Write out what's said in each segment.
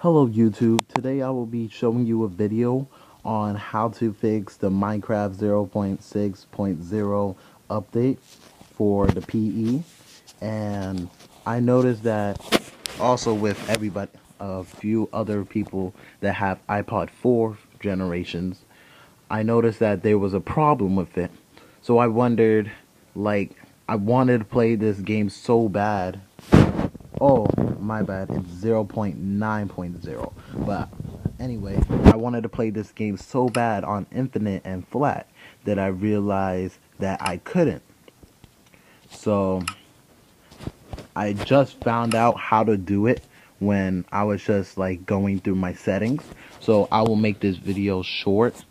Hello YouTube, today I will be showing you a video on how to fix the Minecraft 0.6.0 update for the PE and I noticed that also with everybody a few other people that have iPod 4 generations I noticed that there was a problem with it. So I wondered like I wanted to play this game so bad Oh, my bad. It's 0.9.0. But anyway, I wanted to play this game so bad on Infinite and Flat that I realized that I couldn't. So I just found out how to do it when I was just like going through my settings. So I will make this video short.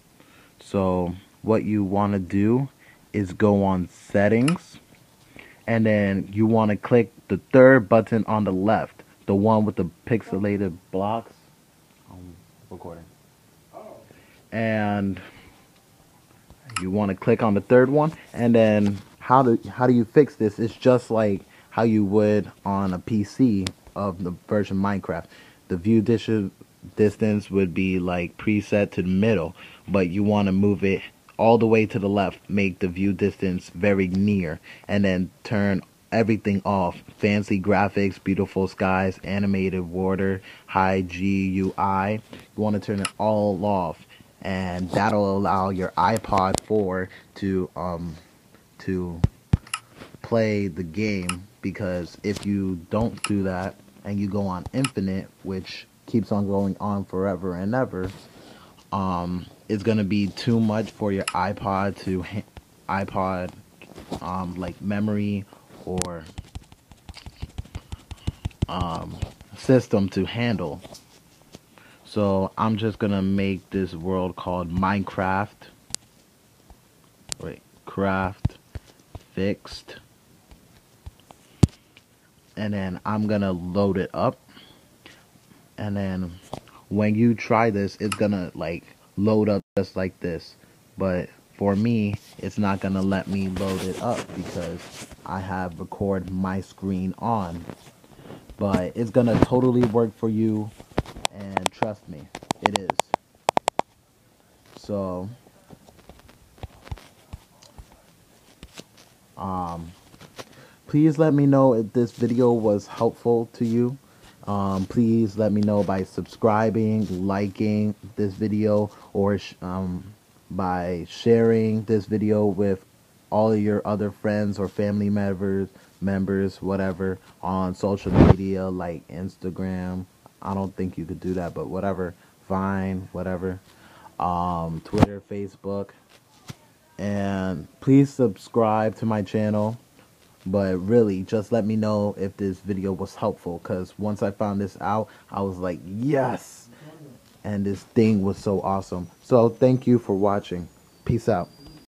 So what you want to do is go on settings and then you want to click the third button on the left, the one with the pixelated blocks. I'm recording. And you want to click on the third one, and then how do how do you fix this? It's just like how you would on a PC of the version Minecraft. The view distance would be like preset to the middle, but you want to move it all the way to the left, make the view distance very near, and then turn everything off. Fancy graphics, beautiful skies, animated water, high GUI. You want to turn it all off, and that'll allow your iPod 4 to um to play the game. Because if you don't do that and you go on infinite, which keeps on going on forever and ever, um, it's gonna be too much for your iPod to iPod um, like memory or um, system to handle. So I'm just gonna make this world called Minecraft. Wait, craft fixed. And then I'm gonna load it up. And then when you try this, it's gonna like load up just like this. But for me, it's not gonna let me load it up because I have record my screen on. But it's gonna totally work for you and trust me, it is. So um please let me know if this video was helpful to you um, please let me know by subscribing, liking this video, or um, by sharing this video with all your other friends or family members, members, whatever, on social media like Instagram. I don't think you could do that, but whatever. Vine, whatever. Um, Twitter, Facebook. And please subscribe to my channel but really just let me know if this video was helpful because once i found this out i was like yes! And this thing was so awesome. So thank you for watching. Peace out